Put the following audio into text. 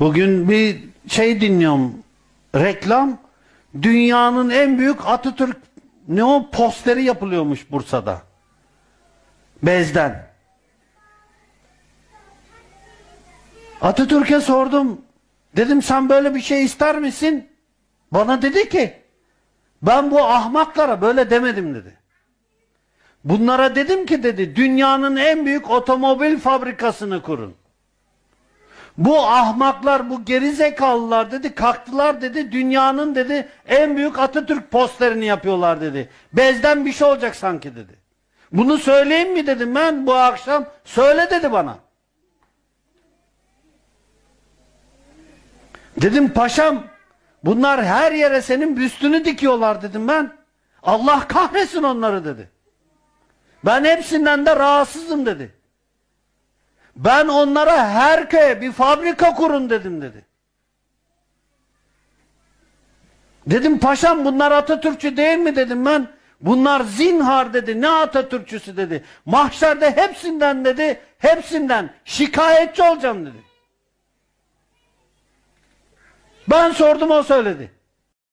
Bugün bir şey dinliyorum. Reklam. Dünyanın en büyük Atatürk ne o posteri yapılıyormuş Bursa'da. Bezden. Atatürk'e sordum. Dedim sen böyle bir şey ister misin? Bana dedi ki ben bu ahmaklara böyle demedim dedi. Bunlara dedim ki dedi dünyanın en büyük otomobil fabrikasını kurun. Bu ahmaklar, bu geri zekalılar dedi, kalktılar dedi, dünyanın dedi en büyük Atatürk posterini yapıyorlar dedi. Bezden bir şey olacak sanki dedi. Bunu söyleyeyim mi dedim ben bu akşam. Söyle dedi bana. Dedim paşam bunlar her yere senin büstünü dikiyorlar dedim ben. Allah kahretsin onları dedi. Ben hepsinden de rahatsızım dedi. Ben onlara her köye bir fabrika kurun dedim dedi. Dedim paşam bunlar Atatürkçü değil mi dedim ben. Bunlar zinhar dedi. Ne Atatürkçüsü dedi. Mahşerde hepsinden dedi. Hepsinden şikayetçi olacağım dedi. Ben sordum o söyledi.